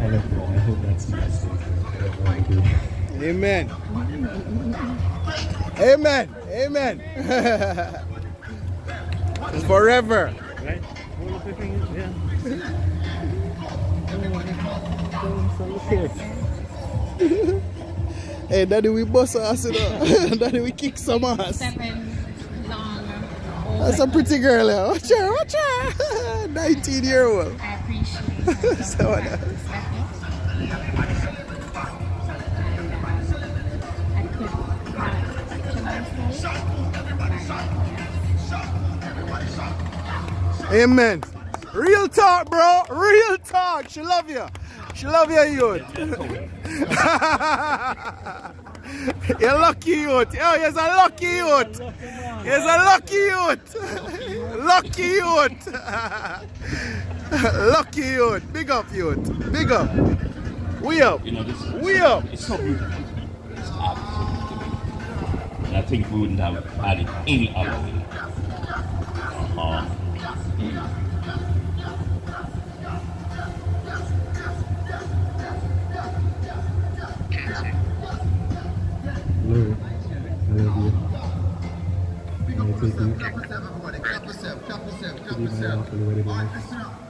I love you. I hope that's nice. Amen. Amen. Amen. Forever. Right? All of the things, yeah. Hey, daddy, we bust ass, you know. daddy, we kick some ass. Seven long. That's a pretty girl. Yeah. Watch her, watch her. 19 year old. I appreciate it. So, I not. Amen. Real talk, bro. Real talk. She love you. She love you, youth. You're lucky, youth. Oh, you're a lucky youth. You're a lucky youth. lucky youth. lucky youth. Big up, youth. Big up. We up. You know, this We up. It's so beautiful. It's absolutely beautiful. And I think we wouldn't have had it any other way. Uh-huh. Lou, I love you. And I take you to be my lawfully wedded wife. You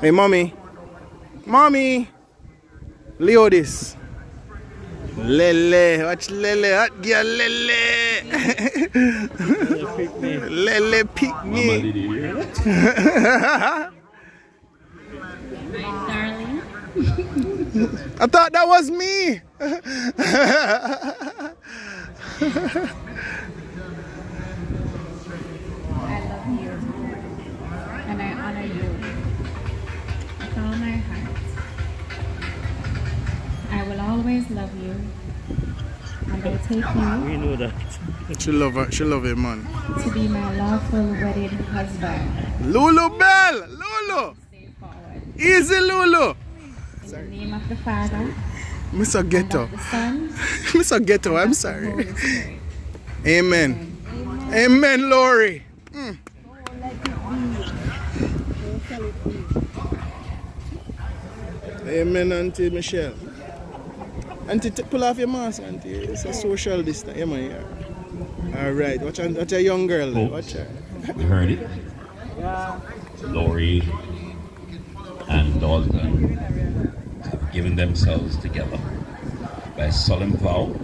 Hey, mommy. Mommy. Leo this. Lele. Watch Lele. Hot girl Lele. Lele pick me. hear that? Darling. I thought that was me. always love you. And I take you We know that. she love her. She love him, man. to be my lawful wedded husband. Lulu Bell. Lulu. Stay forward. Easy, Lulu. In the name of the Father, Mr. Ghetto. of the Son, Mr. Ghetto, I'm and of the sorry. Holy Spirit. Amen. Amen, Lori. Mm. Amen, Auntie Michelle. Auntie, pull off your mask, Auntie. It's a social distance. Yeah, man, yeah. All right. Watch, watch a young girl. there. Oh. Watch her. You heard it? Lori and Dalton have given themselves together by solemn vow.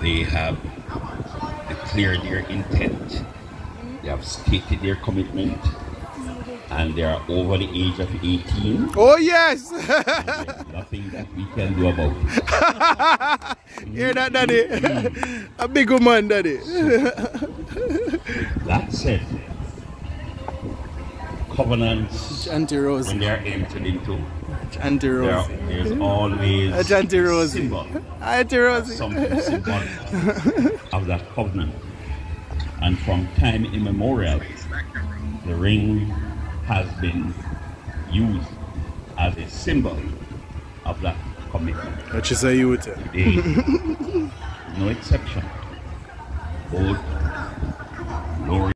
They have declared their intent. They have stated their commitment. And they are over the age of 18. Oh, yes. Nothing that we can do about it. Hear that, Daddy? a big woman, Daddy. That said, covenants, Rose. when they are entered into, there, there's always Rosie. symbol, Auntie Rosie. something symbolic of that covenant. And from time immemorial, the ring has been used as a symbol of that commitment. Say you? Today, no exception. Both Lori